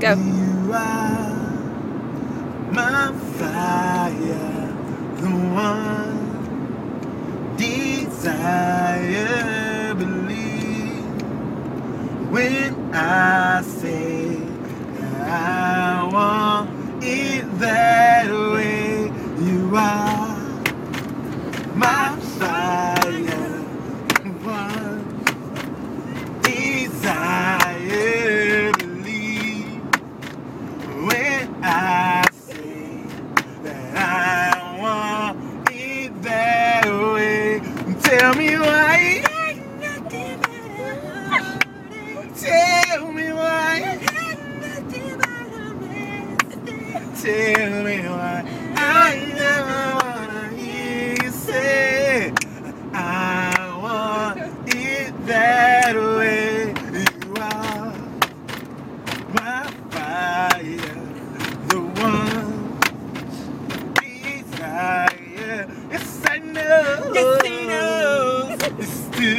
Go. You are my fire, the one desire, believe when I say I want it that way. You are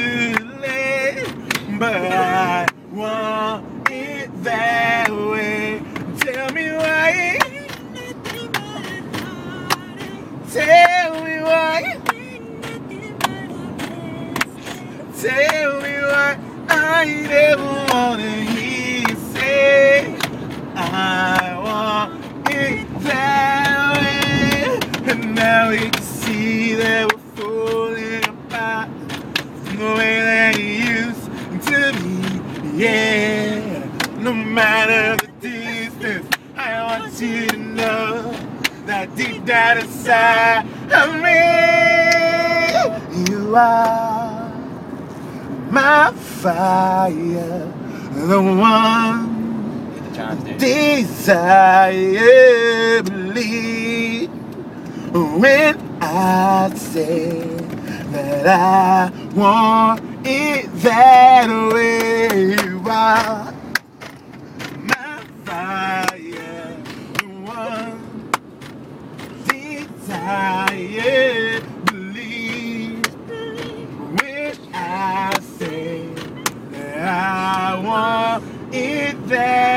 too but I want it that way. Tell me why. Tell me why. Tell me why I never wanna hear you say I want it that way. And now we used to be. Yeah, no matter the distance, I want you to know that deep down inside of me, you are my fire, the one chimes, desire believe when I say that I want it that way. Are my fire, the one believe I say that I want it that